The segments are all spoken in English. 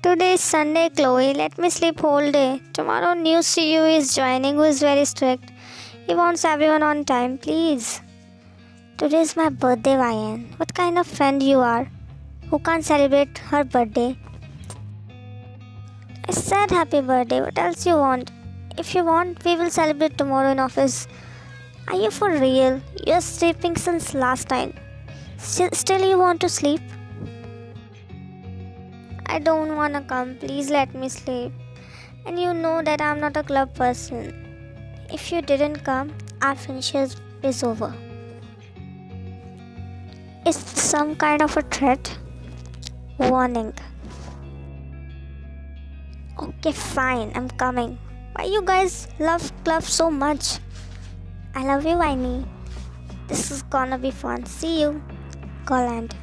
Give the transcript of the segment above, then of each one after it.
Today is Sunday, Chloe. Let me sleep whole day. Tomorrow, new CEO is joining who is very strict. He wants everyone on time, please. Today is my birthday, Ryan. What kind of friend you are? Who can't celebrate her birthday? I said happy birthday. What else you want? If you want, we will celebrate tomorrow in office. Are you for real? You're sleeping since last time. Still, still you want to sleep? I don't wanna come. Please let me sleep. And you know that I'm not a club person. If you didn't come, our friendship is over. Is some kind of a threat? Warning. Okay, fine. I'm coming. Why you guys love club so much? I love you, Winnie. This is gonna be fun. See you. Goland.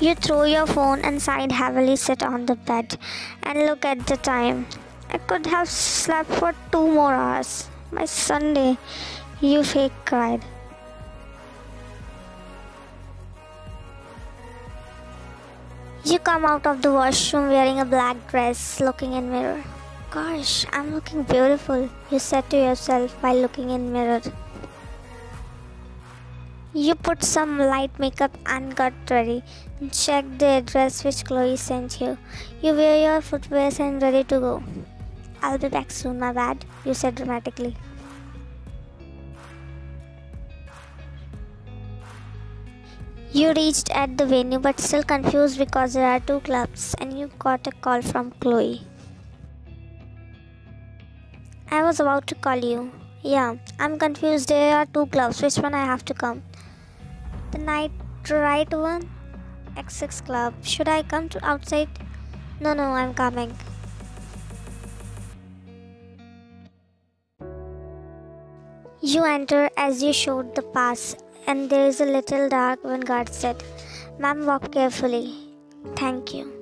You throw your phone and sighed heavily, sit on the bed, and look at the time. I could have slept for two more hours. My Sunday, you fake cried. You come out of the washroom wearing a black dress, looking in mirror. Gosh, I'm looking beautiful, you said to yourself while looking in mirror. You put some light makeup and got ready. Check the address which Chloe sent you. You wear your footwear and ready to go. I'll be back soon, my bad, you said dramatically. You reached at the venue but still confused because there are two clubs and you got a call from Chloe. I was about to call you. Yeah, I'm confused. There are two clubs. Which one I have to come? The night right one? X6 club. Should I come to outside? No, no, I'm coming. You enter as you showed the pass, and there is a little dark when guard said, Ma'am, walk carefully. Thank you.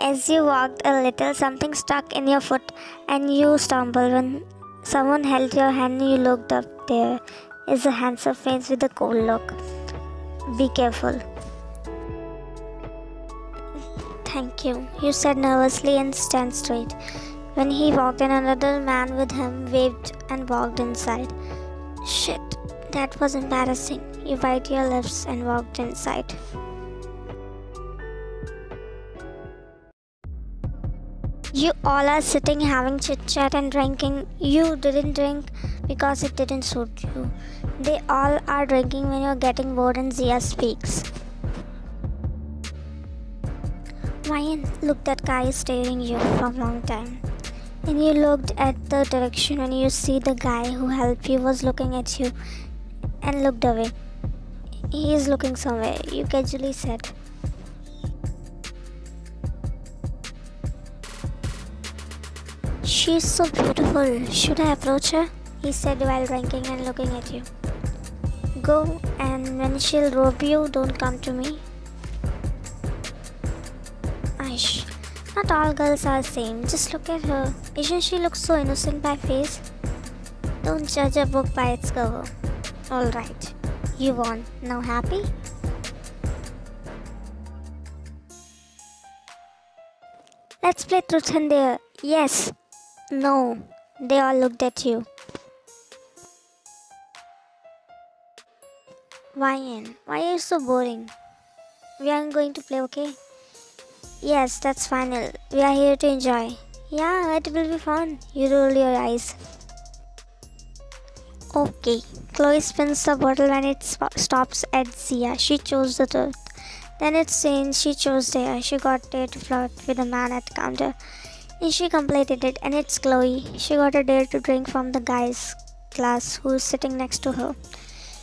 As you walked a little, something stuck in your foot and you stumbled. When someone held your hand, you looked up. There is a handsome face with a cold look. Be careful. Thank you, you said nervously and stand straight. When he walked in, another man with him waved and walked inside. Shit, that was embarrassing. You bite your lips and walked inside. You all are sitting having chit chat and drinking. You didn't drink because it didn't suit you. They all are drinking when you're getting bored and Zia speaks. Ryan looked at Kai staring you for a long time. And you looked at the direction and you see the guy who helped you was looking at you and looked away. He is looking somewhere, you casually said. She's so beautiful. Should I approach her? He said while drinking and looking at you. Go, and when she'll rob you, don't come to me. Not all girls are same. Just look at her. Isn't she look so innocent by face? Don't judge a book by its cover. Alright, you won. Now happy? Let's play truth and dare. Yes. No. They all looked at you. Ryan, why are you so boring? We aren't going to play, okay? Yes, that's final. We are here to enjoy. Yeah, it will be fun. You roll your eyes. Okay. Chloe spins the bottle when it stops at Zia. She chose the truth. Then it's saying she chose there. She got there to flirt with a man at the counter. And she completed it. And it's Chloe. She got a dare to drink from the guy's glass who's sitting next to her.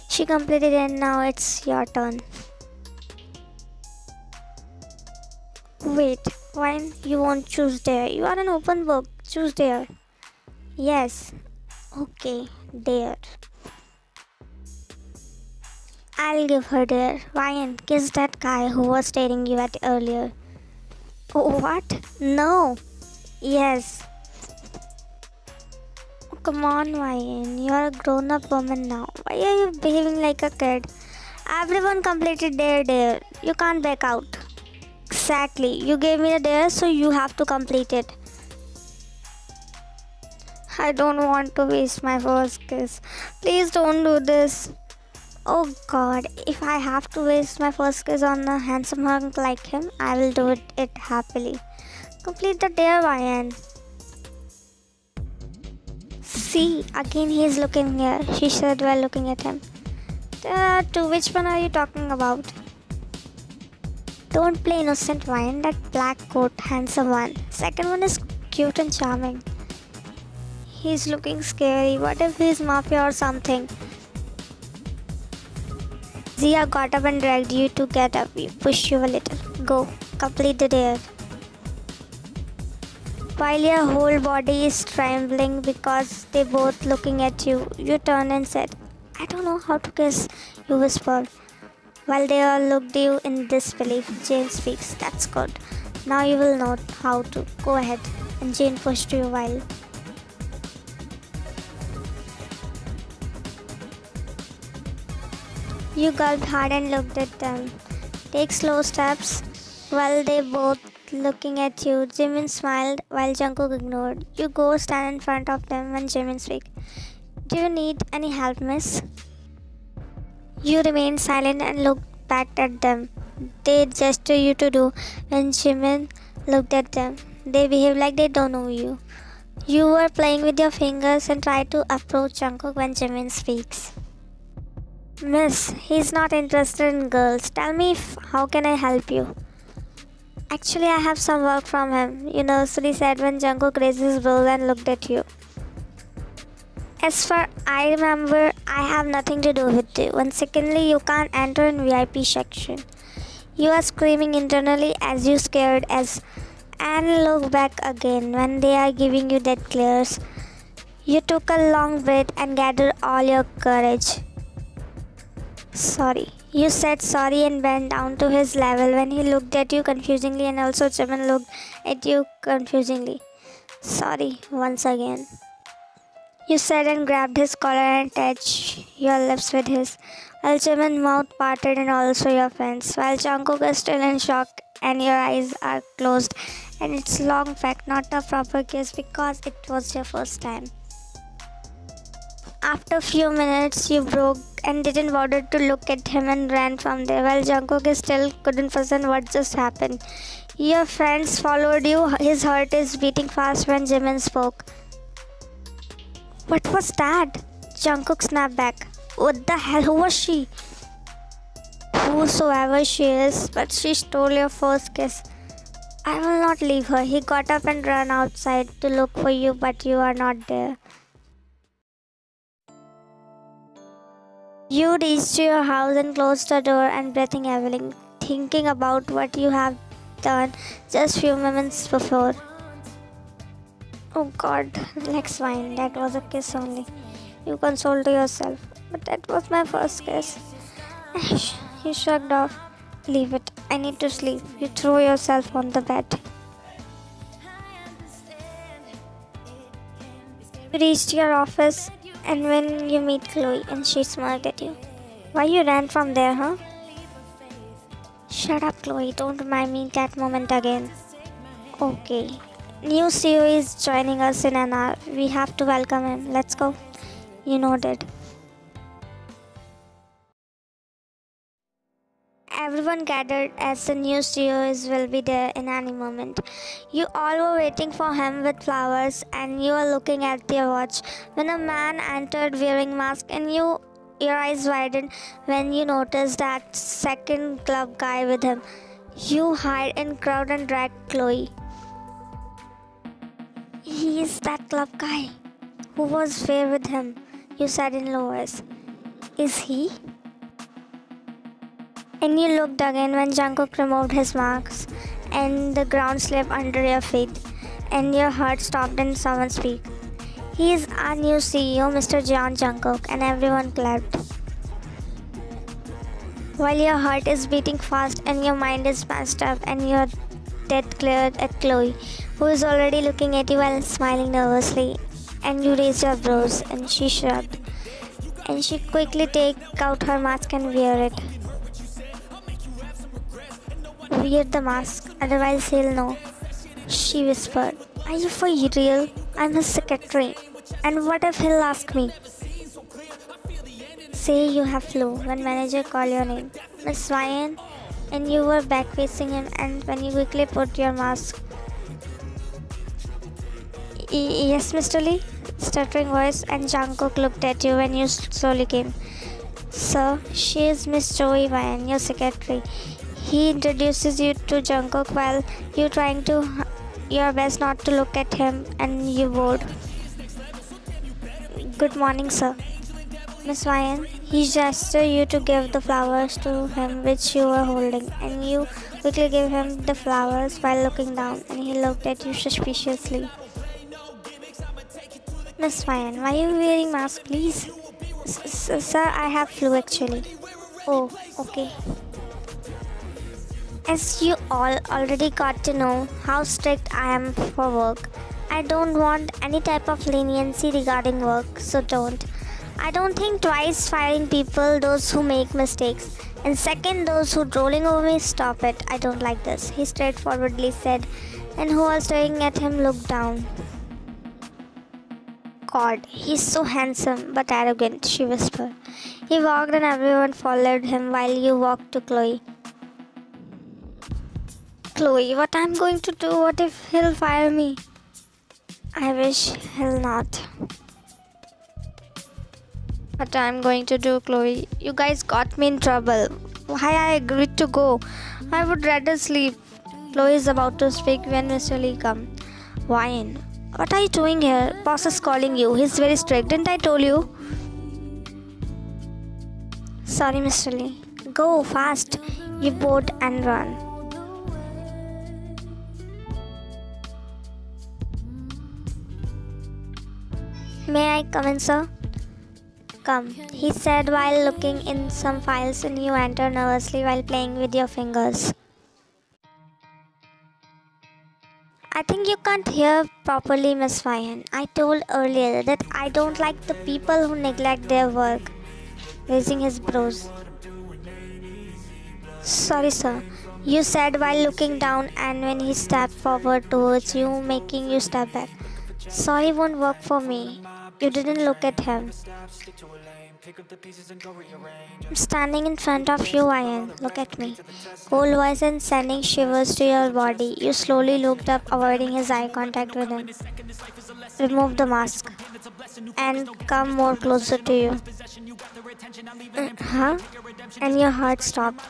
She completed it and now it's your turn. Wait, why you won't choose there? You are an open book. Choose there. Yes. Okay, there. I'll give her there. Ryan, kiss that guy who was staring you at earlier. Oh, what? No. Yes. Oh, come on, Ryan. You're a grown up woman now. Why are you behaving like a kid? Everyone completed their dare. You can't back out. Exactly. You gave me the dare, so you have to complete it. I don't want to waste my first kiss. Please don't do this. Oh god, if I have to waste my first kiss on a handsome hunk like him, I will do it, it happily. Complete the dare, Ryan. See, again he is looking here, she said while looking at him. Uh, to which one are you talking about? Don't play innocent, Ryan. That black coat, handsome one. Second one is cute and charming. He's looking scary. What if he's mafia or something? Zia got up and dragged you to get up. We pushed you a little. Go, complete the dare. While your whole body is trembling because they both looking at you, you turn and said, I don't know how to kiss, you whispered. While they all looked you in disbelief, Jane speaks. That's good. Now you will know how to. Go ahead. And Jane pushed you while. You gulped hard and looked at them. Take slow steps while they both looking at you. Jimin smiled while Jungkook ignored. You go stand in front of them when Jimin speaks. Do you need any help, miss? You remained silent and looked back at them. They gesture you to do when Jimin looked at them. They behave like they don't know you. You were playing with your fingers and tried to approach Jungkook when Jimin speaks. Miss, he's not interested in girls. Tell me if, how can I help you? Actually, I have some work from him. You know, Suri said when Jungkook raised his brows and looked at you. As far I remember, I have nothing to do with you. And secondly, you can't enter in VIP section. You are screaming internally as you scared as and look back again when they are giving you that glares. You took a long breath and gathered all your courage. Sorry. You said sorry and bent down to his level when he looked at you confusingly and also Jimin looked at you confusingly. Sorry, once again. You said and grabbed his collar and touched your lips with his, Jimin's mouth parted and also your friends, while Jungkook is still in shock and your eyes are closed and it's long fact not a proper kiss because it was your first time. After a few minutes, you broke and didn't bother to look at him and ran from there while Jungkook is still couldn't fathom what just happened. Your friends followed you. His heart is beating fast when Jimin spoke. What was that? Jungkook snapped back. What the hell? Who was she? Whosoever she is, but she stole your first kiss. I will not leave her. He got up and ran outside to look for you, but you are not there. You reached your house and closed the door and breathing heavily, thinking about what you have done just few moments before. Oh God, relax, fine. That was a kiss only. You consoled yourself, but that was my first kiss. you shrugged off. Leave it. I need to sleep. You threw yourself on the bed. You reached your office and when you meet Chloe and she smiled at you. Why you ran from there, huh? Shut up, Chloe. Don't remind me that moment again. Okay. New CEO is joining us in an hour. We have to welcome him. Let's go. You nodded. Everyone gathered as the new CEO is will be there in any moment. You all were waiting for him with flowers and you were looking at your watch when a man entered wearing mask and you your eyes widened when you noticed that second club guy with him. You hide in crowd and drag Chloe. He is that club guy. Who was fair with him? You said in low. Is he? And you looked again when Jungkook removed his mask and the ground slipped under your feet and your heart stopped and someone speak. He is our new CEO, Mr. Jeon Jungkook, and everyone clapped. While your heart is beating fast and your mind is messed up and you're dead at Chloe, who is already looking at you while smiling nervously. And you raise your brows, and she shrugged. And she quickly take out her mask and wear it. Wear the mask, otherwise he'll know. She whispered. Are you for real? I'm his secretary. And what if he'll ask me? Say you have flu when manager call your name. Miss Ryan, and you were back facing him and when you quickly put your mask. "Y- yes, Mr. Lee? Stuttering voice and Jungkook looked at you when you slowly came. Sir, she is Miss Joey Ryan, your secretary. He introduces you to Jungkook while you trying to your best not to look at him and you bored. Good morning, sir. Miss Ryan, he gestured you to give the flowers to him which you were holding, and you quickly gave him the flowers while looking down, and he looked at you suspiciously. Miss Ryan, why are you wearing mask, please? S- s- sir, I have flu actually. Oh, okay. As you all already got to know how strict I am for work, I don't want any type of leniency regarding work, so don't. I don't think twice firing people, those who make mistakes. And second, those who drooling over me, stop it. I don't like this, he straightforwardly said, and who was staring at him looked down. God, he's so handsome but arrogant, she whispered. He walked and everyone followed him while you walked to Chloe. Chloe, what I'm going to do? What if he'll fire me? I wish he'll not. What I'm going to do, Chloe? You guys got me in trouble. Why I agreed to go? I would rather sleep. Chloe is about to speak when Mr. Lee come. Wine. What are you doing here? Boss is calling you. He's very strict. Didn't I told you? Sorry, Mr. Lee. Go fast. You board and run. May I come in, sir? Come, he said while looking in some files, and you enter nervously while playing with your fingers. I think you can't hear properly, Miss Ryan. I told earlier that I don't like the people who neglect their work. Raising his brows. Sorry, sir. You said while looking down, and when he stepped forward towards you, making you step back. Sorry won't work for me. You didn't look at him. I'm standing in front of you, Ian. Look at me. Cold voice and sending shivers to your body. You slowly looked up, avoiding his eye contact with him. Remove the mask and come more closer to you. Mm, Huh? And your heart stopped.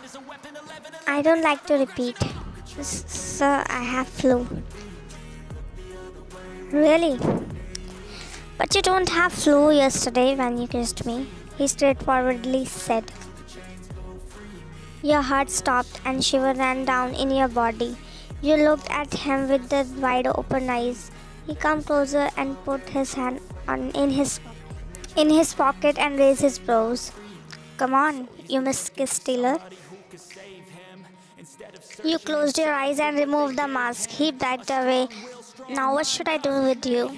I don't like to repeat. Sir, I have flu. Really? But you don't have flu yesterday when you kissed me, he straightforwardly said. Your heart stopped and shiver ran down in your body. You looked at him with the wide open eyes. He came closer and put his hand on in his in his pocket and raised his brows. Come on, you miss kiss stealer. You closed your eyes and removed the mask. He backed away. Now what should I do with you?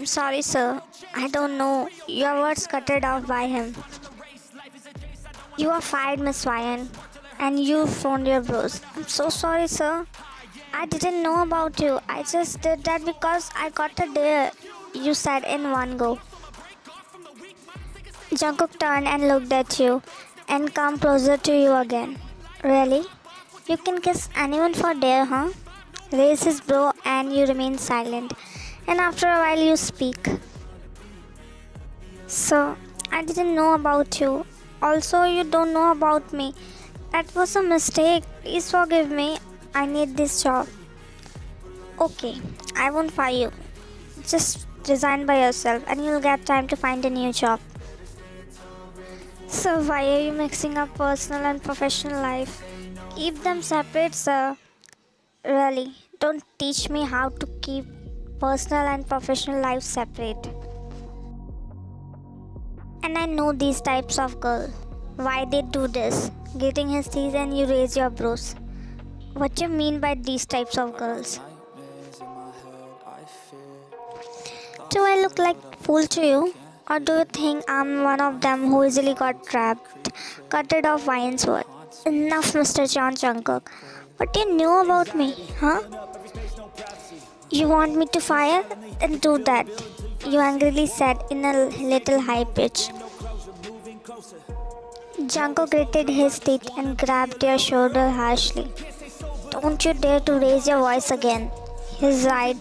I'm sorry, sir. I don't know. Your words cutted off by him. You are fired, Miss Ryan. And you frowned your brows. I'm so sorry, sir. I didn't know about you. I just did that because I got a dare. You said in one go. Jungkook turned and looked at you and come closer to you again. Really? You can kiss anyone for dare, huh? Raise his brow and you remain silent. And after a while you speak. So, I didn't know about you. Also, you don't know about me. That was a mistake. Please forgive me. I need this job. Okay, I won't fire you. Just resign by yourself and you'll get time to find a new job. So, why are you mixing up personal and professional life? Keep them separate, sir. Really, don't teach me how to keep personal and professional life separate. And I know these types of girl. Why they do this? Getting his teeth and you raise your brows. What you mean by these types of girls? Do I look like fool to you? Or do you think I'm one of them who easily got trapped, cutted off Vine's? Enough, Mr. Jeon Jungkook. What do you know about me, huh? You want me to fire? Then do that. You angrily said in a little high pitch. Jungkook gritted his teeth and grabbed your shoulder harshly. Don't you dare to raise your voice again. His eye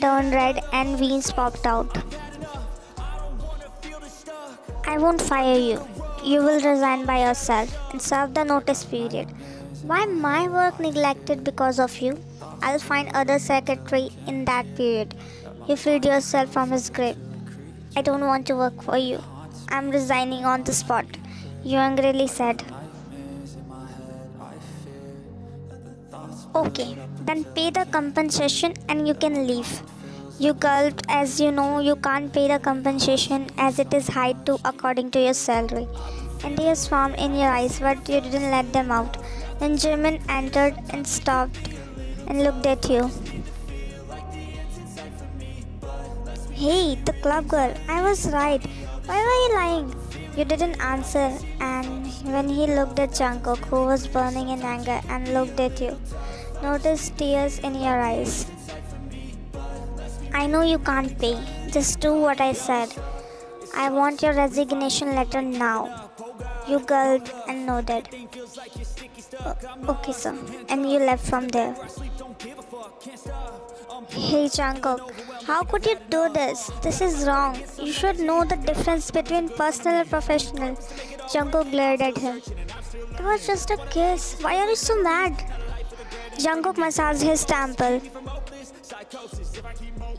turned red and veins popped out. I won't fire you. You will resign by yourself and serve the notice period. Why my work neglected because of you? I'll find other secretary in that period. You freed yourself from his grip. I don't want to work for you. I'm resigning on the spot. You angrily said. Okay, then pay the compensation and you can leave. You gulped as you know you can't pay the compensation as it is high to according to your salary. And tears formed in your eyes, but you didn't let them out. Then Jimin entered and stopped and looked at you. Hey, the club girl, I was right. Why were you lying? You didn't answer, and when he looked at Jungkook, who was burning in anger and looked at you, noticed tears in your eyes. I know you can't pay. Just do what I said. I want your resignation letter now. You gulped and nodded. "O- okay, sir. And you left from there. Hey, Jungkook, how could you do this? This is wrong. You should know the difference between personal and professional. Jungkook glared at him. It was just a kiss. Why are you so mad? Jungkook massaged his temple.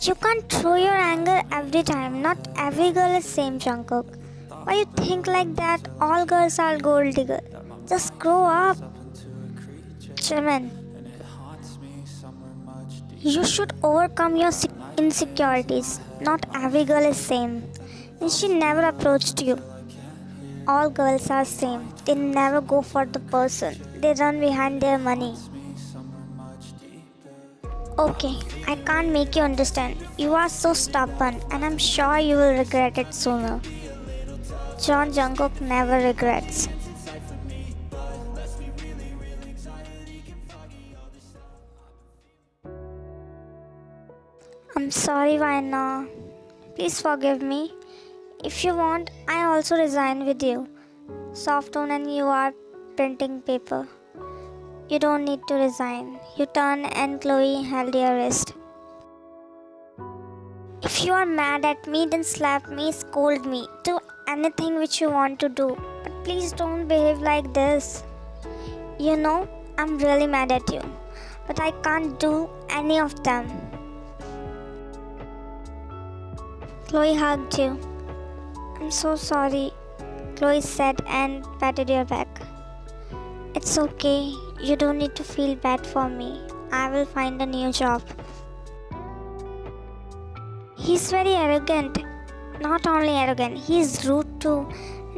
You can't throw your anger every time. Not every girl is same, Jungkook. Why you think like that? All girls are gold digger. Just grow up. Jimin, you should overcome your insecurities. Not every girl is same. And she never approached you. All girls are same. They never go for the person. They run behind their money. Okay, I can't make you understand. You are so stubborn, and I'm sure you will regret it sooner. Jeon Jungkook never regrets. I'm sorry, Vaina. Please forgive me. If you want, I also resign with you. Soft tone and you are printing paper. You don't need to resign. You turn and Chloe held your wrist. If you are mad at me, then slap me, scold me. Do anything which you want to do. But please don't behave like this. You know, I'm really mad at you. But I can't do any of them. Chloe hugged you. I'm so sorry, Chloe said and patted your back. It's okay. You don't need to feel bad for me. I will find a new job. He's very arrogant. Not only arrogant, he's rude too.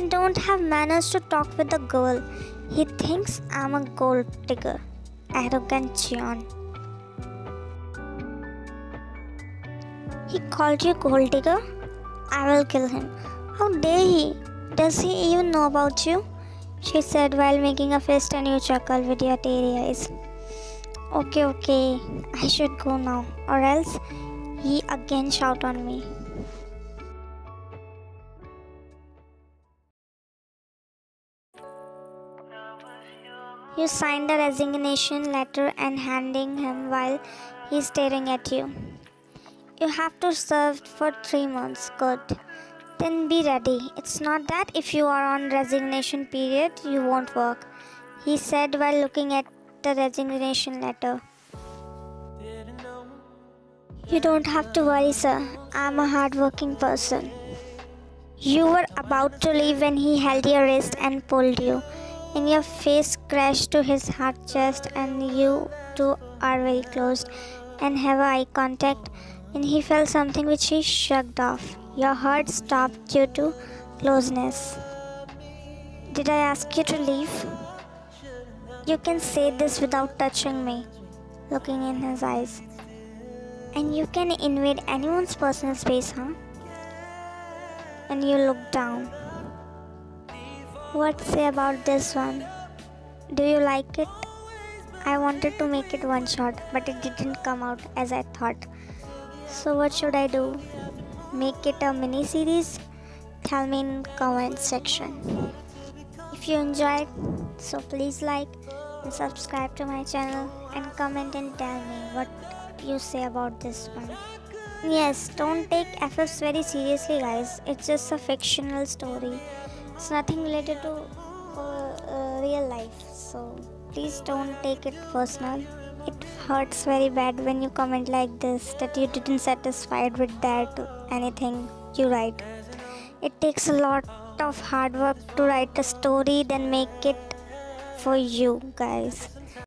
Don't have manners to talk with a girl. He thinks I'm a gold digger. Arrogant Jeon. He called you gold digger? I will kill him. How dare he? Does he even know about you? She said while making a fist and you chuckle with your teary eyes. Okay, okay, I should go now, or else he again shout on me. You signed a resignation letter and handing him while he's staring at you. You have to serve for three months. Good. Then be ready. It's not that if you are on resignation period, you won't work. He said while looking at the resignation letter. You don't have to worry, sir. I'm a hardworking person. You were about to leave when he held your wrist and pulled you. And your face crashed to his hard chest, and you two are very close and have eye contact. And he felt something which he shrugged off. Your heart stopped due to closeness. Did I ask you to leave? You can say this without touching me, looking in his eyes. And you can invade anyone's personal space, huh? And you look down. What say about this one? Do you like it? I wanted to make it one shot, but it didn't come out as I thought. So what should I do? Make it a mini series? Tell me in comment section. If you enjoyed, so please like and subscribe to my channel and comment and tell me what you say about this one. Yes, don't take FFs very seriously, guys. It's just a fictional story. It's nothing related to uh, uh, real life. So please don't take it personal. It hurts very bad when you comment like this that you didn't satisfied with that anything you write. It takes a lot of hard work to write a story then make it for you guys